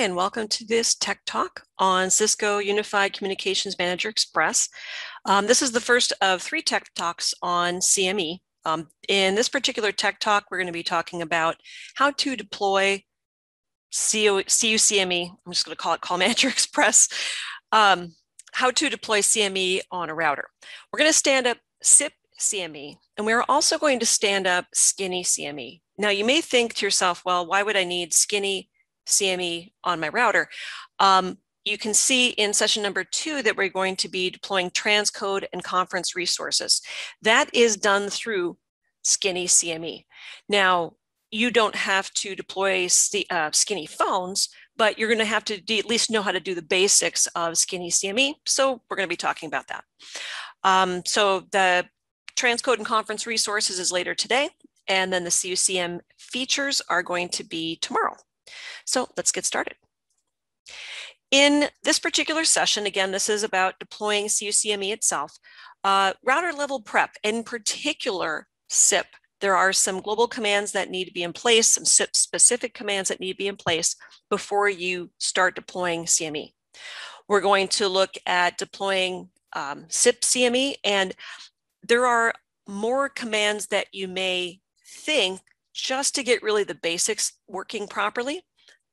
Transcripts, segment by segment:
and welcome to this Tech Talk on Cisco Unified Communications Manager Express. Um, this is the first of three Tech Talks on CME. Um, in this particular Tech Talk, we're going to be talking about how to deploy CO, CUCME, I'm just going to call it Call Manager Express, um, how to deploy CME on a router. We're going to stand up SIP CME, and we're also going to stand up Skinny CME. Now, you may think to yourself, well, why would I need Skinny CME on my router. Um, you can see in session number two that we're going to be deploying transcode and conference resources. That is done through Skinny CME. Now, you don't have to deploy uh, Skinny phones, but you're going to have to at least know how to do the basics of Skinny CME. So we're going to be talking about that. Um, so the transcode and conference resources is later today, and then the CUCM features are going to be tomorrow. So let's get started. In this particular session, again, this is about deploying CUCME itself, uh, router level prep, in particular SIP. There are some global commands that need to be in place, some SIP specific commands that need to be in place before you start deploying CME. We're going to look at deploying um, SIP CME, and there are more commands that you may think just to get really the basics working properly.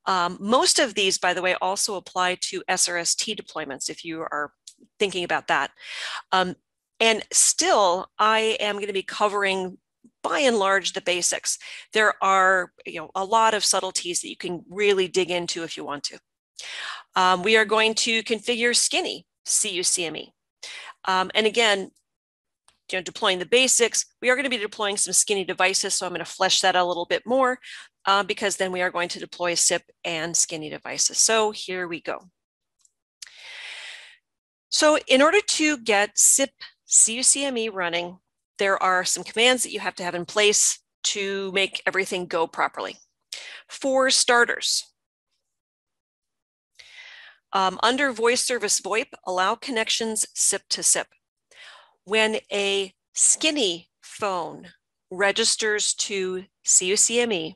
Um, most of these, by the way, also apply to SRST deployments if you are thinking about that. Um, and still, I am going to be covering by and large the basics. There are you know, a lot of subtleties that you can really dig into if you want to. Um, we are going to configure Skinny CUCME. Um, and again, you know, deploying the basics. We are going to be deploying some skinny devices, so I'm going to flesh that a little bit more uh, because then we are going to deploy SIP and skinny devices. So here we go. So in order to get SIP CUCME running, there are some commands that you have to have in place to make everything go properly. For starters, um, under voice service VoIP, allow connections SIP to SIP when a skinny phone registers to CUCME,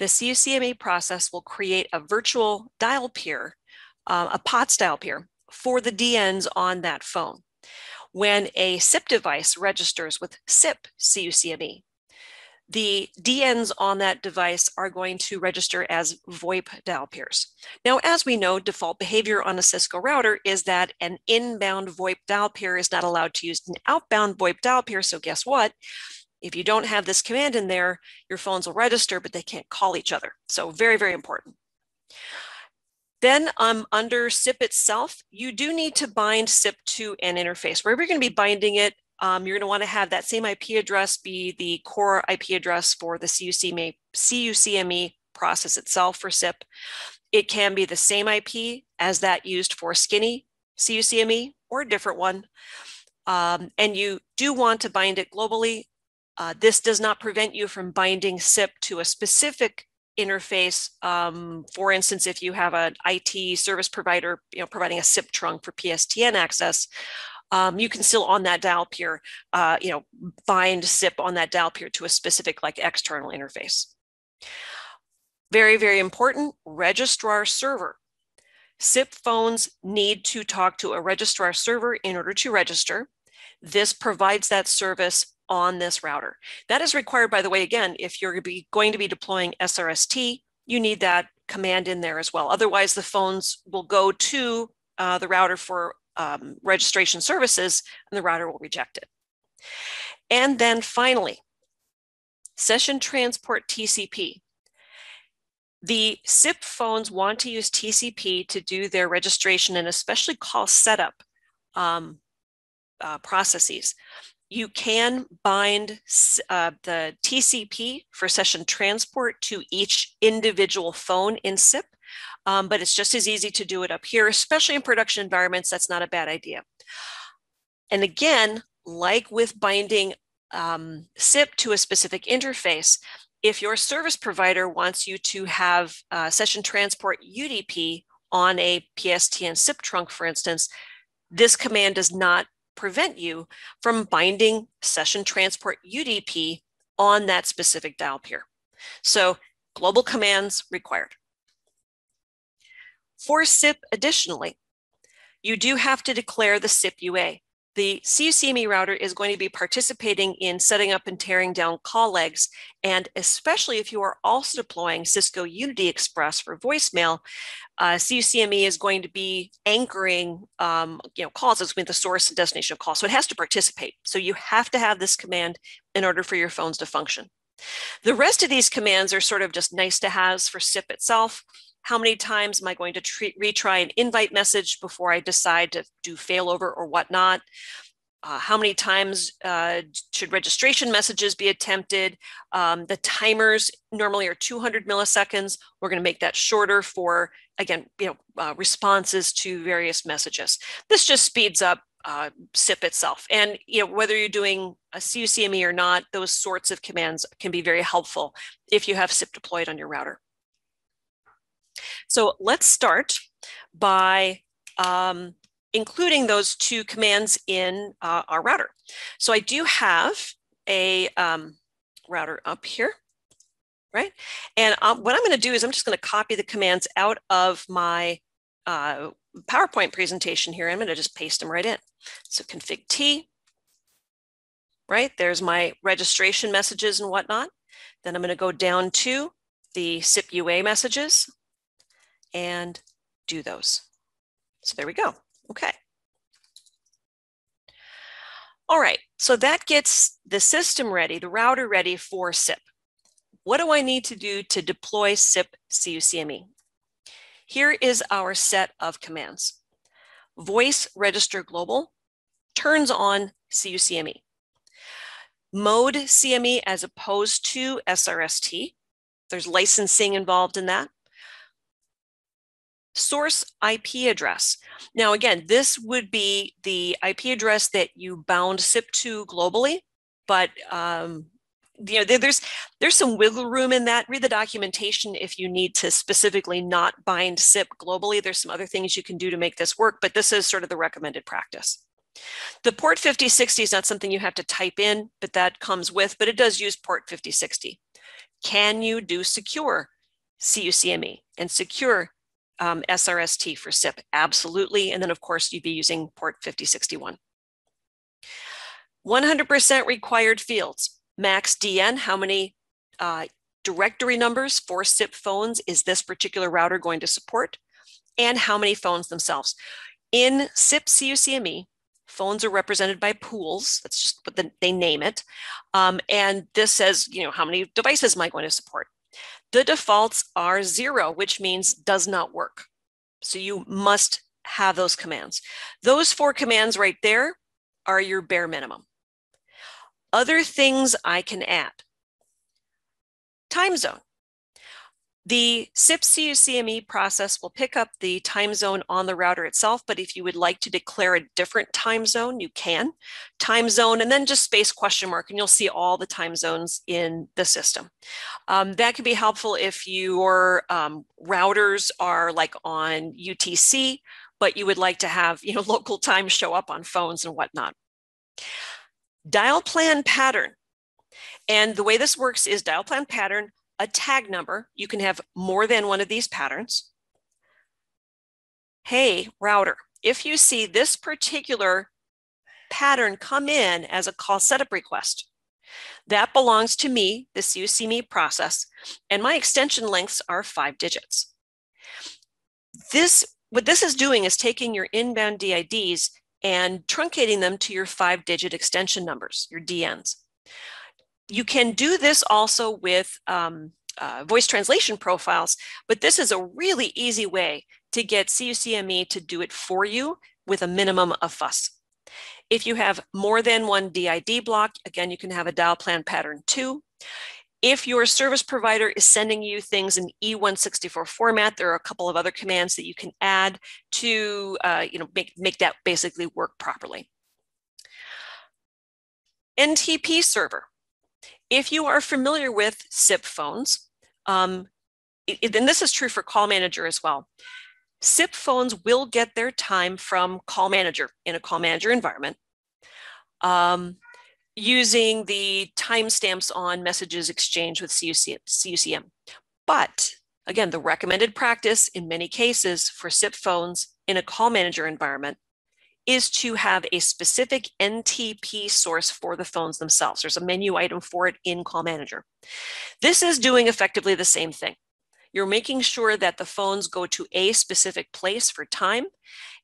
the CUCME process will create a virtual dial peer, uh, a POTS dial peer for the DNs on that phone. When a SIP device registers with SIP CUCME, the DNs on that device are going to register as VoIP dial peers. Now, as we know, default behavior on a Cisco router is that an inbound VoIP dial peer is not allowed to use an outbound VoIP dial peer. So guess what? If you don't have this command in there, your phones will register, but they can't call each other. So very, very important. Then um, under SIP itself, you do need to bind SIP to an interface. Wherever you're going to be binding it, um, you're going to want to have that same IP address be the core IP address for the CUCME, CUCME process itself for SIP. It can be the same IP as that used for Skinny CUCME or a different one. Um, and you do want to bind it globally. Uh, this does not prevent you from binding SIP to a specific interface. Um, for instance, if you have an IT service provider, you know, providing a SIP trunk for PSTN access, um, you can still on that dial peer, uh, you know, bind SIP on that dial peer to a specific like external interface. Very, very important, registrar server. SIP phones need to talk to a registrar server in order to register. This provides that service on this router. That is required, by the way, again, if you're going to be deploying SRST, you need that command in there as well. Otherwise, the phones will go to uh, the router for um, registration services, and the router will reject it. And then finally, session transport TCP. The SIP phones want to use TCP to do their registration and especially call setup um, uh, processes. You can bind uh, the TCP for session transport to each individual phone in SIP um, but it's just as easy to do it up here, especially in production environments. That's not a bad idea. And again, like with binding um, SIP to a specific interface, if your service provider wants you to have uh, session transport UDP on a PSTN SIP trunk, for instance, this command does not prevent you from binding session transport UDP on that specific dial peer. So global commands required. For SIP, additionally, you do have to declare the SIP UA. The CUCME router is going to be participating in setting up and tearing down call legs. And especially if you are also deploying Cisco Unity Express for voicemail, uh, CUCME is going to be anchoring um, you know, calls between the source and destination of call. So it has to participate. So you have to have this command in order for your phones to function. The rest of these commands are sort of just nice to haves for SIP itself. How many times am I going to treat, retry an invite message before I decide to do failover or whatnot? Uh, how many times uh, should registration messages be attempted? Um, the timers normally are 200 milliseconds. We're going to make that shorter for, again, you know, uh, responses to various messages. This just speeds up uh, SIP itself. And you know, whether you're doing a CUCME or not, those sorts of commands can be very helpful if you have SIP deployed on your router. So let's start by um, including those two commands in uh, our router. So I do have a um, router up here, right? And um, what I'm going to do is I'm just going to copy the commands out of my uh, PowerPoint presentation here. I'm going to just paste them right in. So config T, right? There's my registration messages and whatnot. Then I'm going to go down to the SIP UA messages and do those. So there we go. Okay. All right, so that gets the system ready, the router ready for SIP. What do I need to do to deploy SIP CUCME? Here is our set of commands. Voice register global turns on CUCME. Mode CME as opposed to SRST. There's licensing involved in that source IP address. Now, again, this would be the IP address that you bound SIP to globally, but um, you know, there, there's there's some wiggle room in that. Read the documentation if you need to specifically not bind SIP globally. There's some other things you can do to make this work, but this is sort of the recommended practice. The port 5060 is not something you have to type in, but that comes with, but it does use port 5060. Can you do secure CUCME and secure um, SRST for SIP? Absolutely. And then, of course, you'd be using port 5061. 100% required fields. Max DN, how many uh, directory numbers for SIP phones is this particular router going to support? And how many phones themselves? In SIP CUCME, phones are represented by pools. That's just what the, they name it. Um, and this says, you know, how many devices am I going to support? The defaults are zero, which means does not work. So you must have those commands. Those four commands right there are your bare minimum. Other things I can add. Time zone. The SIP CUCME process will pick up the time zone on the router itself, but if you would like to declare a different time zone, you can. Time zone and then just space question mark, and you'll see all the time zones in the system. Um, that can be helpful if your um, routers are like on UTC, but you would like to have you know local time show up on phones and whatnot. Dial plan pattern. And the way this works is dial plan pattern a tag number. You can have more than one of these patterns. Hey, router, if you see this particular pattern come in as a call setup request, that belongs to me, the CUCME process, and my extension lengths are five digits. This, what this is doing is taking your inbound DIDs and truncating them to your five digit extension numbers, your DNs. You can do this also with um, uh, voice translation profiles, but this is a really easy way to get CUCME to do it for you with a minimum of fuss. If you have more than one DID block, again, you can have a dial plan pattern two. If your service provider is sending you things in E164 format, there are a couple of other commands that you can add to uh, you know, make, make that basically work properly. NTP server. If you are familiar with SIP phones, um, it, and this is true for call manager as well, SIP phones will get their time from call manager in a call manager environment um, using the timestamps on messages exchanged with CUC, CUCM. But again, the recommended practice in many cases for SIP phones in a call manager environment is to have a specific NTP source for the phones themselves. There's a menu item for it in Call Manager. This is doing effectively the same thing. You're making sure that the phones go to a specific place for time.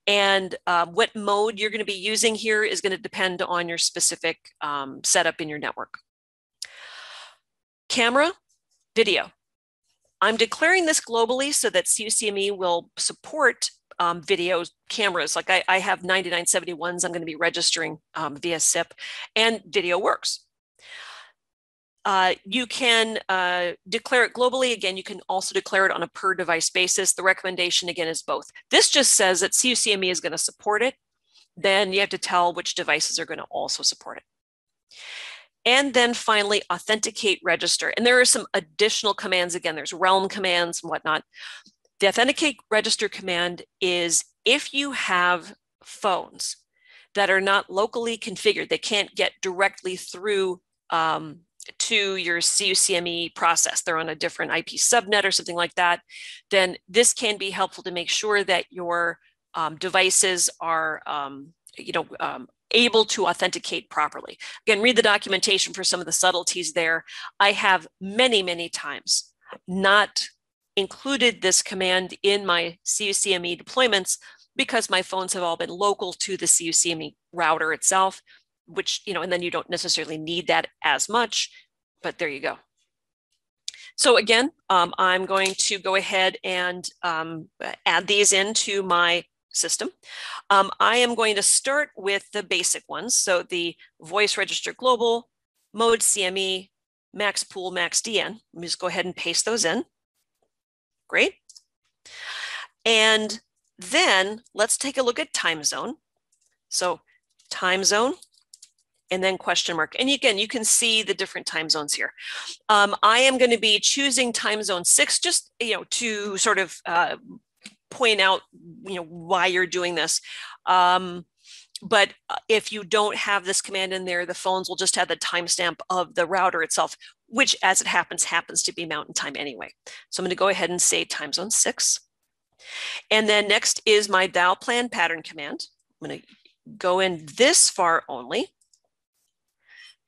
And uh, what mode you're going to be using here is going to depend on your specific um, setup in your network. Camera, video. I'm declaring this globally so that CUCME will support um, video cameras. Like I, I have 9971s I'm going to be registering um, via SIP and video works. Uh, you can uh, declare it globally. Again, you can also declare it on a per device basis. The recommendation again is both. This just says that CUCME is going to support it. Then you have to tell which devices are going to also support it. And then finally, authenticate register. And there are some additional commands. Again, there's realm commands and whatnot. The authenticate register command is if you have phones that are not locally configured, they can't get directly through um, to your CUCME process, they're on a different IP subnet or something like that, then this can be helpful to make sure that your um, devices are, um, you know, um, able to authenticate properly. Again, read the documentation for some of the subtleties there. I have many, many times not included this command in my CUCME deployments because my phones have all been local to the CUCME router itself, which, you know, and then you don't necessarily need that as much, but there you go. So again, um, I'm going to go ahead and um, add these into my system. Um, I am going to start with the basic ones. So the voice register global, mode CME, max pool, max DN. Let me just go ahead and paste those in. Great. And then let's take a look at time zone. So time zone and then question mark. And again, you can see the different time zones here. Um, I am going to be choosing time zone six just, you know, to sort of uh, point out, you know, why you're doing this. Um, but uh, if you don't have this command in there, the phones will just have the timestamp of the router itself, which as it happens, happens to be mountain time anyway. So I'm going to go ahead and say time zone six. And then next is my dial plan pattern command. I'm going to go in this far only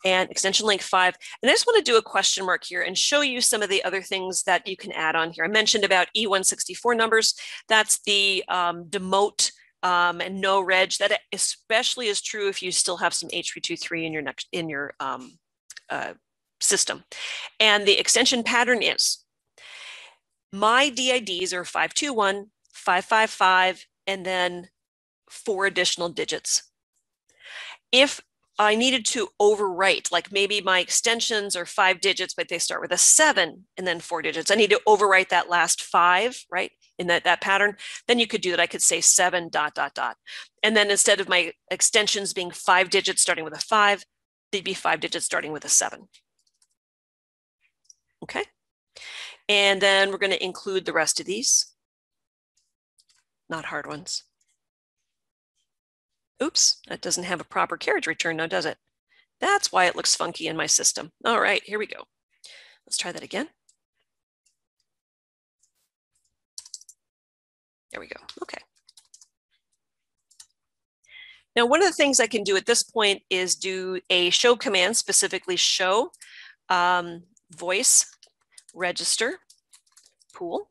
and extension link five. And I just want to do a question mark here and show you some of the other things that you can add on here. I mentioned about E164 numbers. That's the um, demote um, and no reg. That especially is true if you still have some HP23 in your next in your um, uh, system. And the extension pattern is my DIDs are 521, 555, and then four additional digits. If I needed to overwrite, like maybe my extensions are five digits, but they start with a seven and then four digits. I need to overwrite that last five, right? In that, that pattern, then you could do that. I could say seven dot, dot, dot. And then instead of my extensions being five digits starting with a five, they'd be five digits starting with a seven. Okay. And then we're going to include the rest of these, not hard ones. Oops, that doesn't have a proper carriage return now, does it? That's why it looks funky in my system. All right, here we go. Let's try that again. There we go, okay. Now, one of the things I can do at this point is do a show command, specifically show um, voice register pool,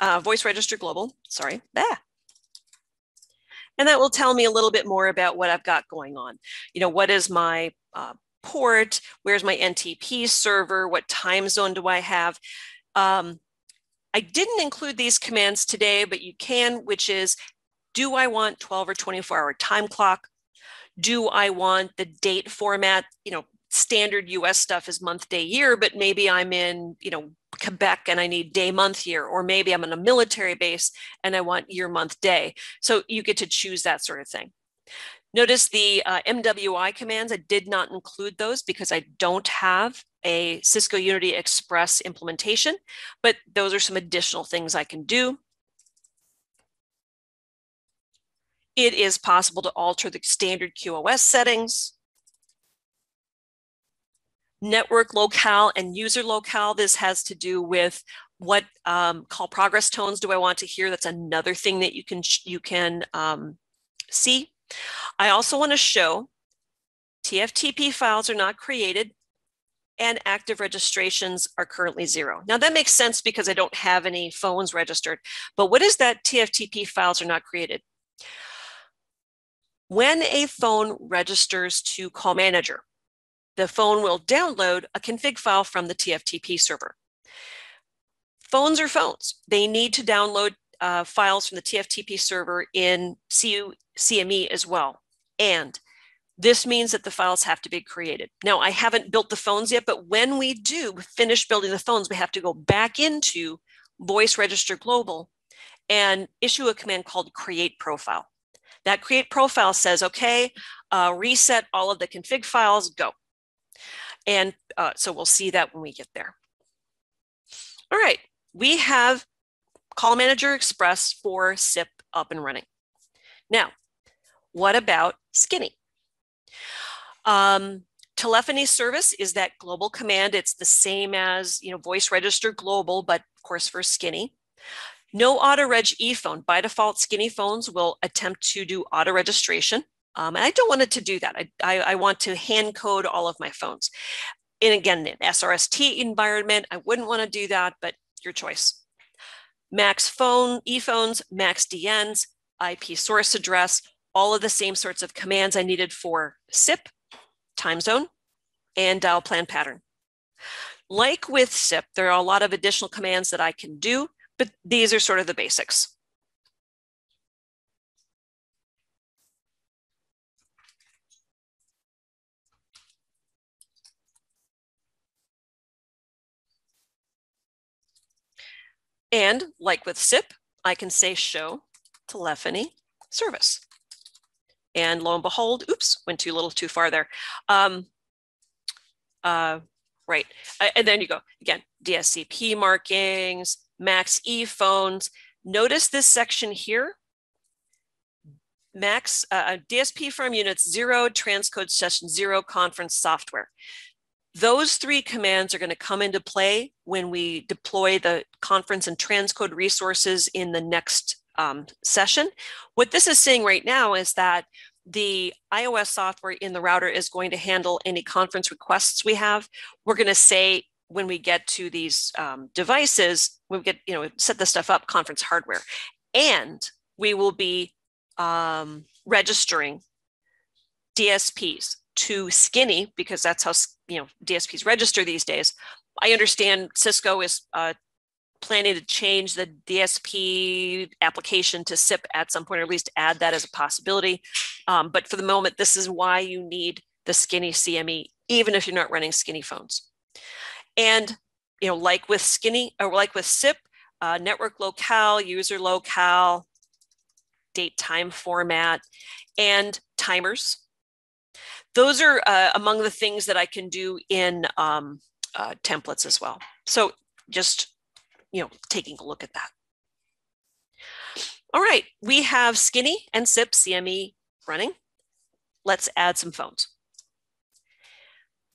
uh, voice register global, sorry, ah, and that will tell me a little bit more about what I've got going on. You know, what is my uh, port? Where's my NTP server? What time zone do I have? Um, I didn't include these commands today, but you can, which is, do I want 12 or 24 hour time clock? Do I want the date format? You know, standard US stuff is month, day, year, but maybe I'm in, you know, Quebec and I need day, month, year, or maybe I'm in a military base and I want year, month, day. So you get to choose that sort of thing. Notice the uh, MWI commands, I did not include those because I don't have a Cisco Unity Express implementation, but those are some additional things I can do. It is possible to alter the standard QoS settings network locale and user locale. This has to do with what um, call progress tones do I want to hear? That's another thing that you can you can um, see. I also want to show TFTP files are not created and active registrations are currently zero. Now that makes sense because I don't have any phones registered, but what is that TFTP files are not created? When a phone registers to call manager, the phone will download a config file from the TFTP server. Phones are phones. They need to download uh, files from the TFTP server in CU, CME as well. And this means that the files have to be created. Now, I haven't built the phones yet, but when we do finish building the phones, we have to go back into Voice Register Global and issue a command called create profile. That create profile says, okay, uh, reset all of the config files, go. And uh, so we'll see that when we get there. All right, we have Call Manager Express for SIP up and running. Now, what about Skinny? Um, telephony service is that global command. It's the same as you know voice register global, but of course for Skinny. No auto reg ePhone. By default, Skinny phones will attempt to do auto registration. Um, and I don't want it to do that. I, I, I, want to hand code all of my phones. And again, an SRST environment, I wouldn't want to do that, but your choice. Max phone, ePhones, max DNs, IP source address, all of the same sorts of commands I needed for SIP, time zone, and dial plan pattern. Like with SIP, there are a lot of additional commands that I can do, but these are sort of the basics. And like with SIP, I can say show telephony service. And lo and behold, oops, went too little too far there. Um, uh, right, and then you go again, DSCP markings, Max E phones. Notice this section here. Max uh, uh DSP farm units zero, transcode session zero, conference software. Those three commands are going to come into play when we deploy the conference and transcode resources in the next um, session. What this is saying right now is that the iOS software in the router is going to handle any conference requests we have. We're going to say when we get to these um, devices, we get, you know, set the stuff up, conference hardware, and we will be um, registering DSPs to Skinny because that's how you know DSPs register these days. I understand Cisco is uh, planning to change the DSP application to SIP at some point, or at least add that as a possibility. Um, but for the moment, this is why you need the Skinny CME, even if you're not running Skinny phones. And you know, like with Skinny or like with SIP, uh, network locale, user locale, date time format, and timers those are uh, among the things that I can do in um, uh, templates as well. So just, you know, taking a look at that. All right, we have Skinny and SIP CME running. Let's add some phones.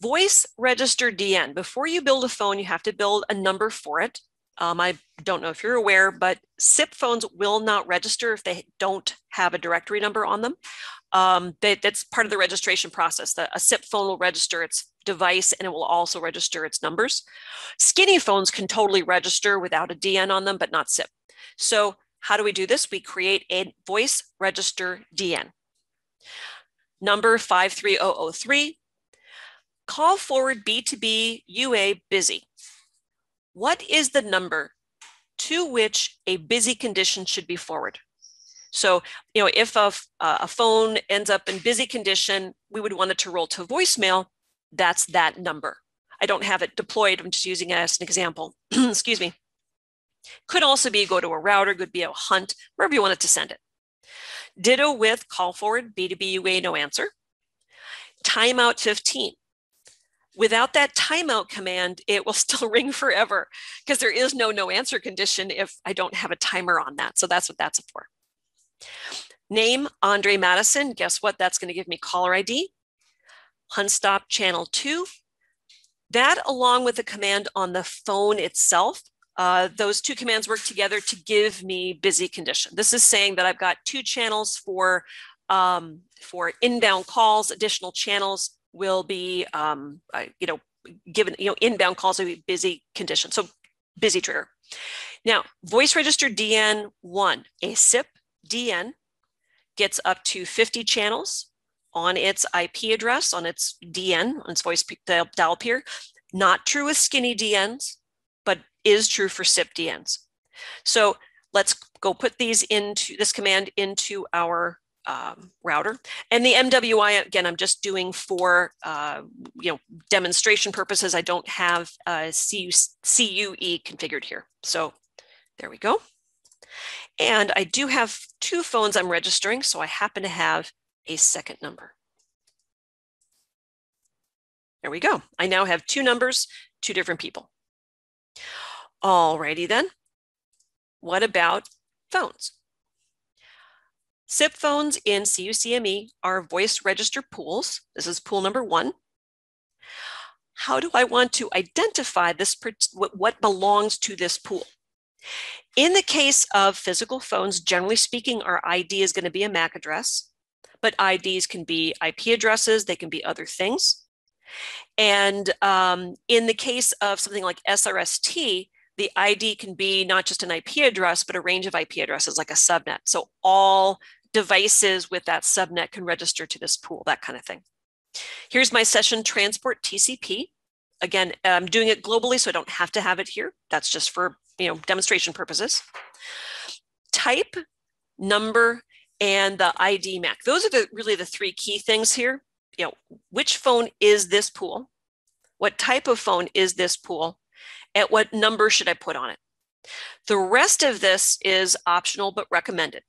Voice register DN. Before you build a phone, you have to build a number for it. Um, I don't know if you're aware, but SIP phones will not register if they don't have a directory number on them um, that, that's part of the registration process. The, a SIP phone will register its device and it will also register its numbers. Skinny phones can totally register without a DN on them, but not SIP. So how do we do this? We create a voice register DN. Number 53003, call forward B2B UA busy. What is the number to which a busy condition should be forward? So, you know, if a, a phone ends up in busy condition, we would want it to roll to voicemail. That's that number. I don't have it deployed. I'm just using it as an example. Excuse me. Could also be go to a router, could be a hunt, wherever you want it to send it. Ditto with call forward, B2B UA, no answer. Timeout 15. Without that timeout command, it will still ring forever because there is no no answer condition if I don't have a timer on that. So that's what that's for. Name Andre Madison. Guess what? That's going to give me caller ID. Huntstop channel two. That along with the command on the phone itself uh, those two commands work together to give me busy condition. This is saying that I've got two channels for, um, for inbound calls, additional channels will be, um, uh, you know, given, you know, inbound calls will be busy condition. So busy trigger. Now, voice register DN1, a SIP DN gets up to 50 channels on its IP address, on its DN, on its voice dial peer. Not true with skinny DNs, but is true for SIP DNs. So let's go put these into this command into our um, router. And the MWI, again, I'm just doing for, uh, you know, demonstration purposes. I don't have uh, CU, CUE configured here. So there we go. And I do have two phones I'm registering, so I happen to have a second number. There we go. I now have two numbers, two different people. Alrighty then. What about phones? SIP phones in CUCME are voice register pools. This is pool number one. How do I want to identify this what belongs to this pool? In the case of physical phones, generally speaking, our ID is going to be a MAC address, but IDs can be IP addresses, they can be other things. And um, in the case of something like SRST, the ID can be not just an IP address, but a range of IP addresses like a subnet. So all devices with that subnet can register to this pool, that kind of thing. Here's my session transport TCP. Again, I'm doing it globally, so I don't have to have it here. That's just for you know demonstration purposes. Type, number, and the ID MAC. Those are the really the three key things here. You know, which phone is this pool? What type of phone is this pool? At what number should I put on it? The rest of this is optional but recommended.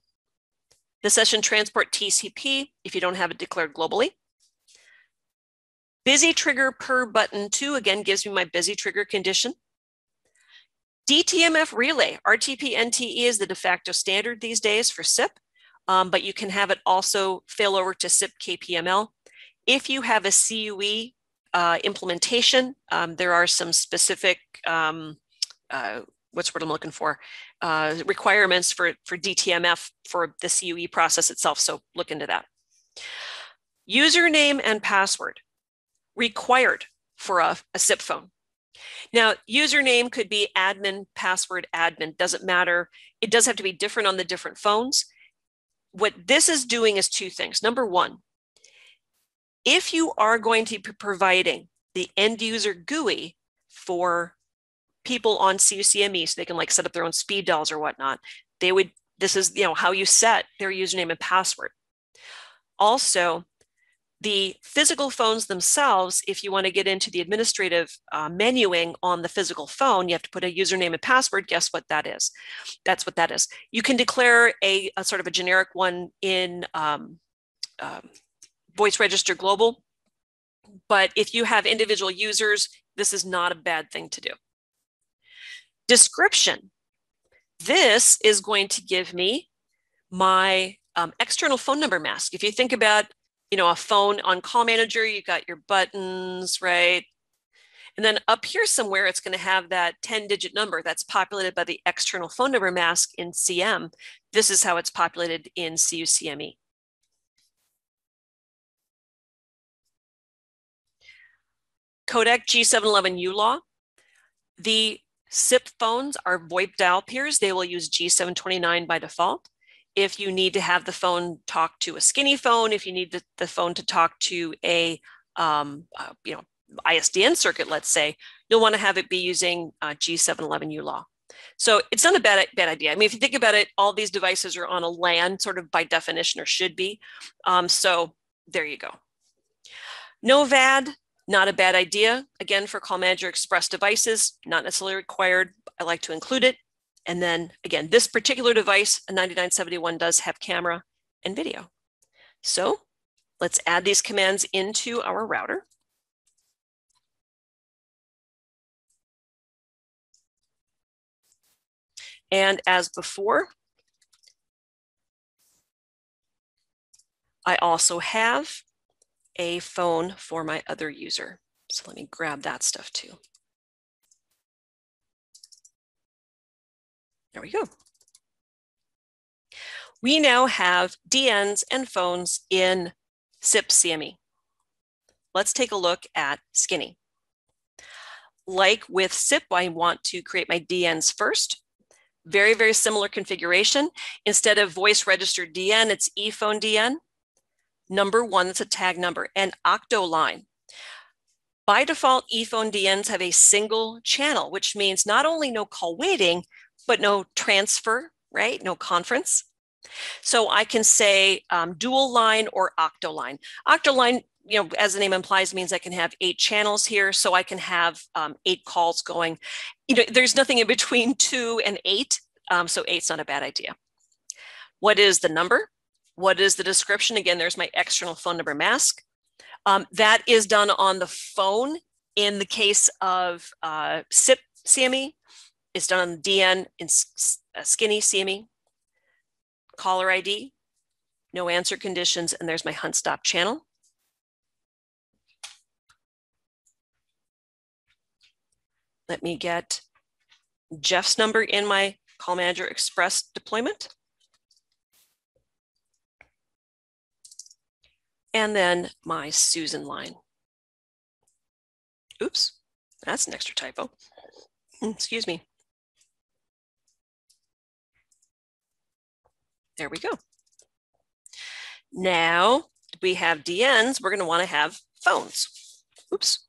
The session transport TCP, if you don't have it declared globally. Busy trigger per button two, again, gives me my busy trigger condition. DTMF relay, RTP NTE is the de facto standard these days for SIP, um, but you can have it also fail over to SIP KPML. If you have a CUE uh, implementation, um, there are some specific, um, uh, what's what I'm looking for, uh, requirements for, for DTMF for the CUE process itself. So look into that. Username and password required for a, a SIP phone. Now, username could be admin, password, admin, doesn't matter. It does have to be different on the different phones. What this is doing is two things. Number one, if you are going to be providing the end user GUI for people on CUCME so they can like set up their own speed dials or whatnot. They would, this is, you know, how you set their username and password. Also, the physical phones themselves, if you want to get into the administrative uh, menuing on the physical phone, you have to put a username and password. Guess what that is? That's what that is. You can declare a, a sort of a generic one in um, um, Voice Register Global. But if you have individual users, this is not a bad thing to do. Description. This is going to give me my um, external phone number mask. If you think about, you know, a phone on call manager, you got your buttons, right? And then up here somewhere, it's going to have that 10 digit number that's populated by the external phone number mask in CM. This is how it's populated in CUCME. Codec G711 ULAW. The SIP phones are VoIP dial peers. They will use G729 by default. If you need to have the phone talk to a skinny phone, if you need the, the phone to talk to a um, uh, you know ISDN circuit, let's say, you'll want to have it be using uh, G711U law. So it's not a bad, bad idea. I mean, if you think about it, all these devices are on a LAN sort of by definition or should be. Um, so there you go. No VAD, not a bad idea. Again, for Call Manager Express devices, not necessarily required. I like to include it. And then again, this particular device, a 9971 does have camera and video. So let's add these commands into our router. And as before, I also have a phone for my other user. So let me grab that stuff too. There we go. We now have DNs and phones in SIP CME. Let's take a look at Skinny. Like with SIP, I want to create my DNs first. Very, very similar configuration. Instead of voice registered DN, it's ePhone DN. Number one, that's a tag number, and octo line. By default, ePhone DNs have a single channel, which means not only no call waiting, but no transfer, right? No conference. So I can say um, dual line or octo line. Octo line, you know, as the name implies, means I can have eight channels here. So I can have um, eight calls going. You know, there's nothing in between two and eight. Um, so eight's not a bad idea. What is the number? What is the description? Again, there's my external phone number mask. Um, that is done on the phone. In the case of uh, SIP CME, it's done on the DN in uh, Skinny CME caller ID, no answer conditions, and there's my hunt stop channel. Let me get Jeff's number in my Call Manager Express deployment. And then my Susan line. Oops, that's an extra typo. Excuse me. There we go. Now we have DNs, we're gonna wanna have phones. Oops.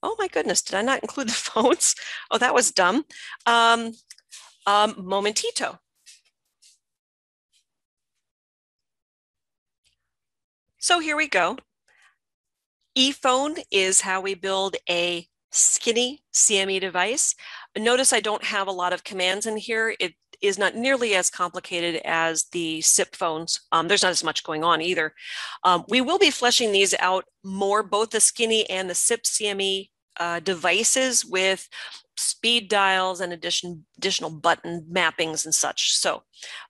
Oh my goodness, did I not include the phones? Oh, that was dumb. Um, um, momentito. So here we go. ePhone is how we build a skinny CME device. Notice I don't have a lot of commands in here. It is not nearly as complicated as the SIP phones. Um, there's not as much going on either. Um, we will be fleshing these out more, both the Skinny and the SIP CME uh, devices with speed dials and addition, additional button mappings and such. So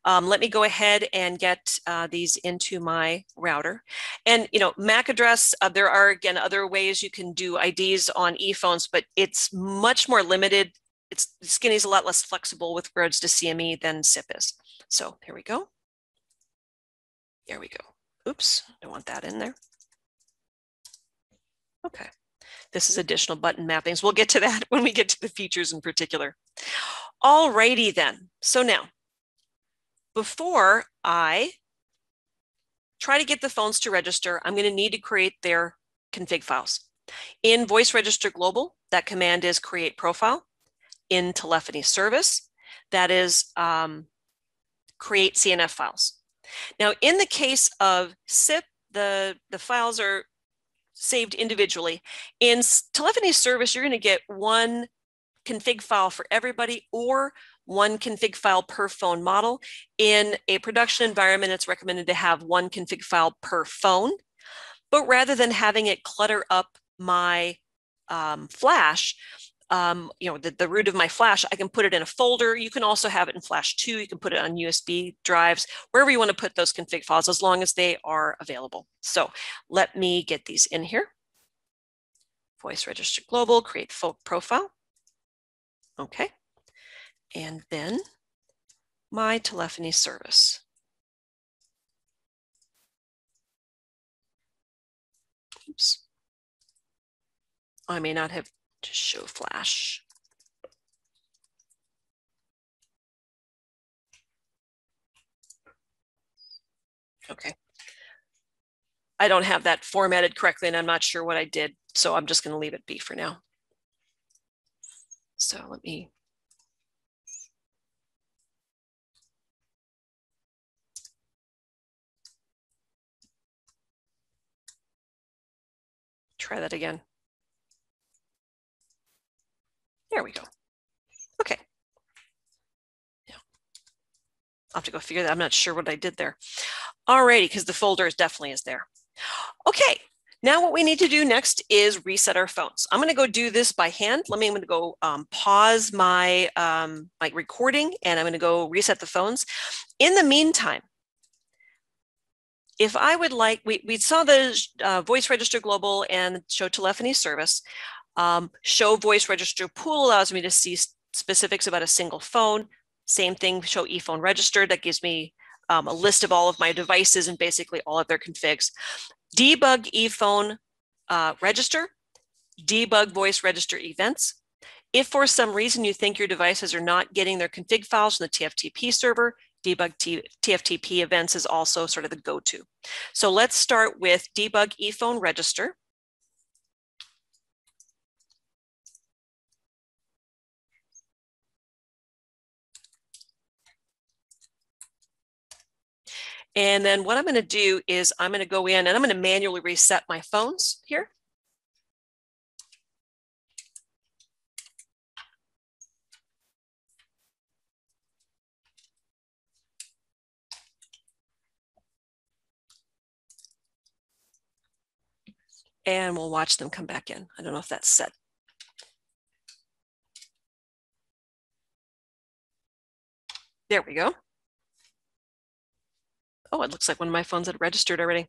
um, let me go ahead and get uh, these into my router. And, you know, MAC address, uh, there are, again, other ways you can do IDs on ePhones, but it's much more limited it's Skinny is a lot less flexible with regards to CME than SIP is. So here we go. There we go. Oops, don't want that in there. Okay. This is additional button mappings. We'll get to that when we get to the features in particular. Alrighty then. So now, before I try to get the phones to register, I'm going to need to create their config files. In Voice Register Global, that command is create profile in telephony service, that is um, create CNF files. Now, in the case of SIP, the, the files are saved individually. In telephony service, you're going to get one config file for everybody or one config file per phone model. In a production environment, it's recommended to have one config file per phone. But rather than having it clutter up my um, flash, um, you know, the, the root of my flash, I can put it in a folder. You can also have it in flash two. You can put it on USB drives, wherever you want to put those config files, as long as they are available. So let me get these in here. Voice register global, create folk profile. Okay. And then my telephony service. Oops. I may not have to show flash. Okay. I don't have that formatted correctly and I'm not sure what I did. So I'm just going to leave it be for now. So let me try that again. There we go. Okay. Yeah. I'll have to go figure that. I'm not sure what I did there. Alrighty, because the folder is definitely is there. Okay, now what we need to do next is reset our phones. I'm gonna go do this by hand. Let me, I'm gonna go um, pause my, um, my recording and I'm gonna go reset the phones. In the meantime, if I would like, we, we saw the uh, voice register global and show telephony service. Um, show voice register pool allows me to see specifics about a single phone. Same thing, show ePhone register That gives me um, a list of all of my devices and basically all of their configs. Debug ePhone uh, register, debug voice register events. If for some reason you think your devices are not getting their config files from the TFTP server, debug T TFTP events is also sort of the go-to. So let's start with debug ePhone register. And then what I'm going to do is I'm going to go in and I'm going to manually reset my phones here. And we'll watch them come back in. I don't know if that's set. There we go. Oh, it looks like one of my phones had registered already.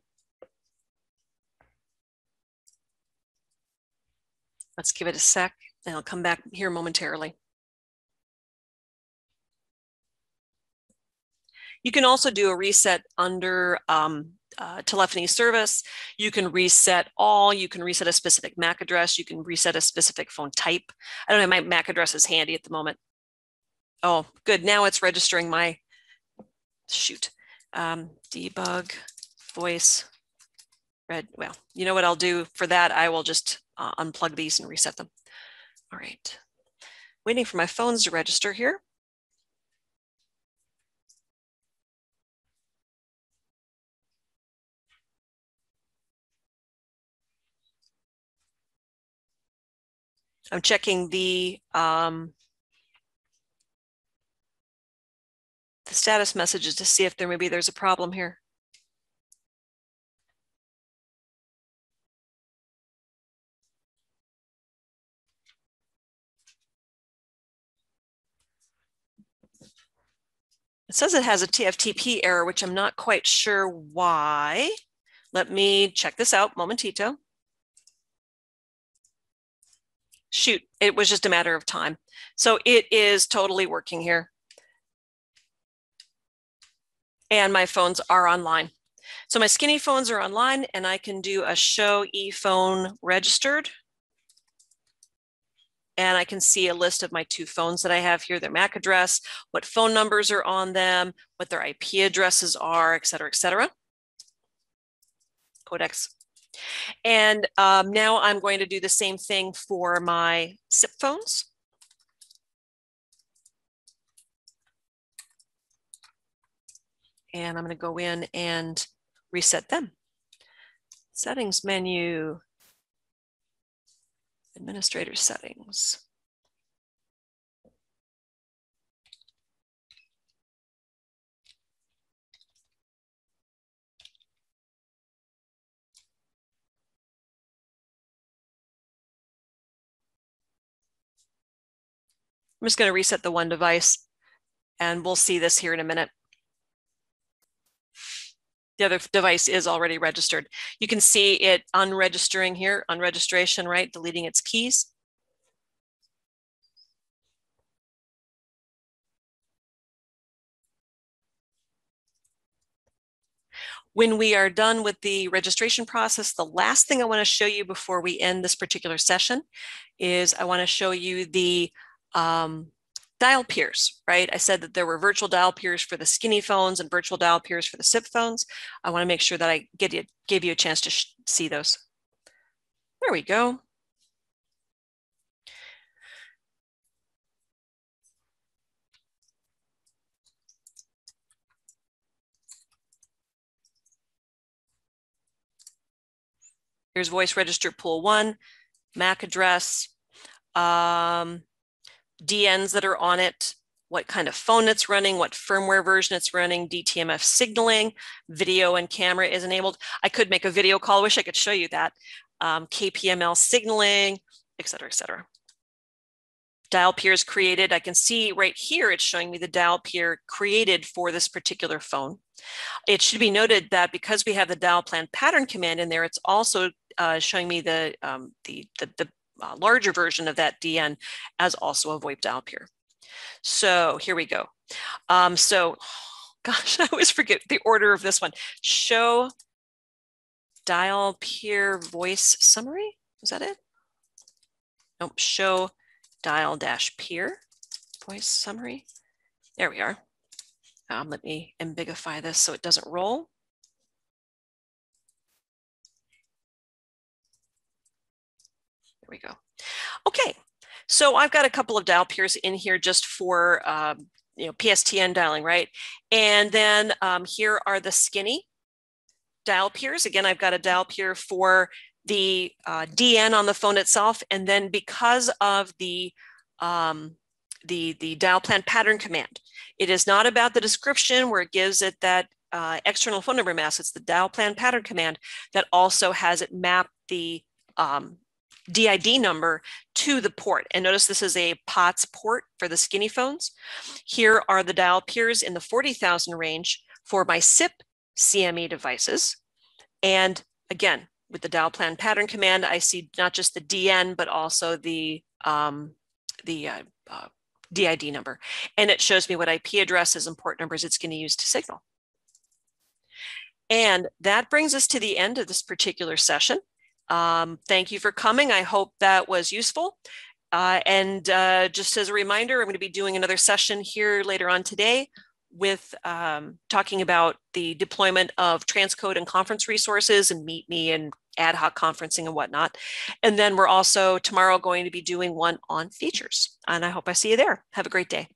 Let's give it a sec and I'll come back here momentarily. You can also do a reset under um, uh, telephony service. You can reset all, you can reset a specific MAC address, you can reset a specific phone type. I don't know, my MAC address is handy at the moment. Oh, good, now it's registering my, shoot, um, debug voice red. Well, you know what I'll do for that? I will just uh, unplug these and reset them. All right, waiting for my phones to register here. I'm checking the um, the status messages to see if there maybe there's a problem here. It says it has a TFTP error, which I'm not quite sure why. Let me check this out, momentito. Shoot, it was just a matter of time. So it is totally working here and my phones are online. So my skinny phones are online and I can do a show ePhone registered. And I can see a list of my two phones that I have here, their MAC address, what phone numbers are on them, what their IP addresses are, et cetera, et cetera. Codecs. And um, now I'm going to do the same thing for my SIP phones. And I'm going to go in and reset them. Settings menu, administrator settings. I'm just going to reset the one device and we'll see this here in a minute the other device is already registered. You can see it unregistering here, unregistration, right? Deleting its keys. When we are done with the registration process, the last thing I want to show you before we end this particular session is I want to show you the um, dial peers, right? I said that there were virtual dial peers for the skinny phones and virtual dial peers for the SIP phones. I want to make sure that I get you, gave you a chance to see those. There we go. Here's voice register pool one, MAC address. Um, DNs that are on it, what kind of phone it's running, what firmware version it's running, DTMF signaling, video and camera is enabled. I could make a video call, wish I could show you that. Um, KPML signaling, et cetera, et cetera. Dial peers created. I can see right here, it's showing me the dial peer created for this particular phone. It should be noted that because we have the dial plan pattern command in there, it's also uh, showing me the, um, the, the, the uh, larger version of that DN as also a VoIP dial peer. So here we go. Um, so, gosh, I always forget the order of this one. Show dial peer voice summary. Is that it? Nope, show dial dash peer voice summary. There we are. Um, let me embigify this so it doesn't roll. We go. Okay, so I've got a couple of dial peers in here just for um, you know PSTN dialing, right? And then um, here are the skinny dial peers. Again, I've got a dial peer for the uh, DN on the phone itself, and then because of the um, the the dial plan pattern command, it is not about the description where it gives it that uh, external phone number mask. It's the dial plan pattern command that also has it map the um, DID number to the port. And notice this is a POTS port for the skinny phones. Here are the dial peers in the 40,000 range for my SIP CME devices. And again, with the dial plan pattern command, I see not just the DN, but also the, um, the uh, uh, DID number. And it shows me what IP addresses and port numbers it's going to use to signal. And that brings us to the end of this particular session. Um, thank you for coming. I hope that was useful. Uh, and uh, just as a reminder, I'm going to be doing another session here later on today with um, talking about the deployment of transcode and conference resources and meet me and ad hoc conferencing and whatnot. And then we're also tomorrow going to be doing one on features. And I hope I see you there. Have a great day.